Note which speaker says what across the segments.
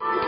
Speaker 1: Soda.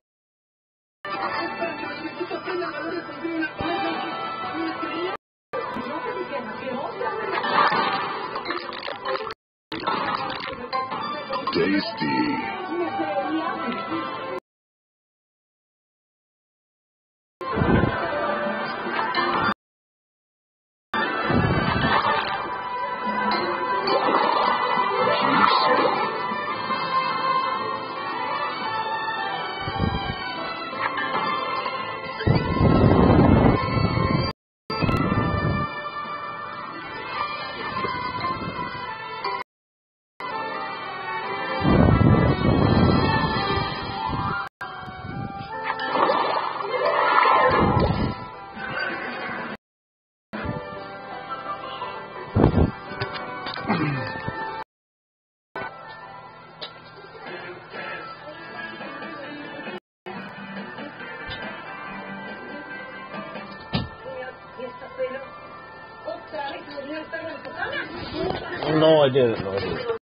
Speaker 1: Tasty.
Speaker 2: No, I didn't.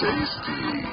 Speaker 2: Tasty.